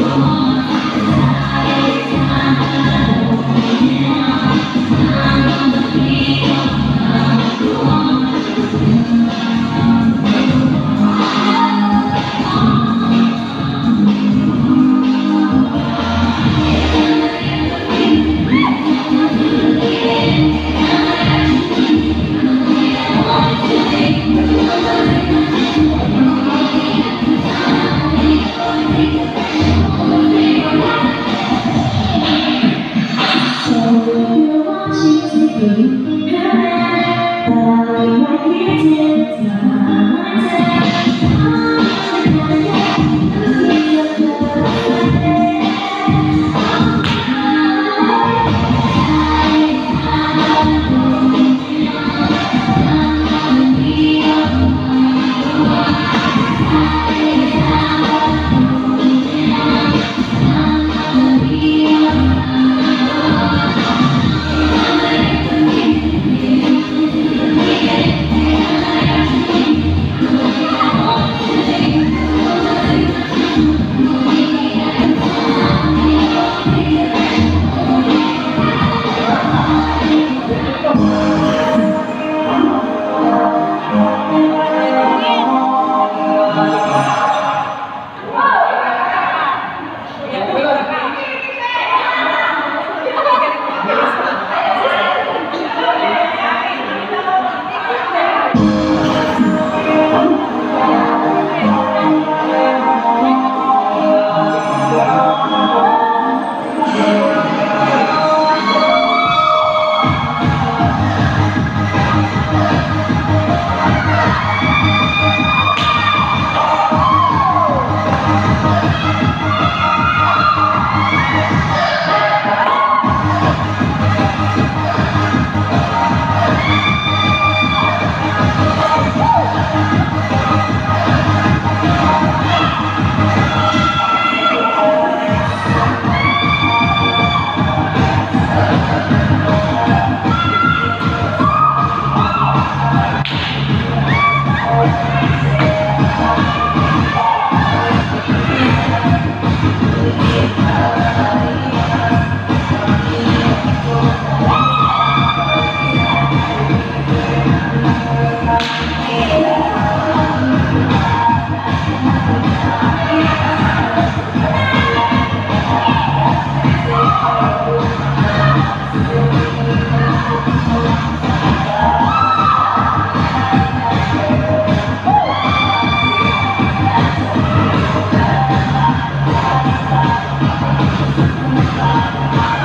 Oh. Música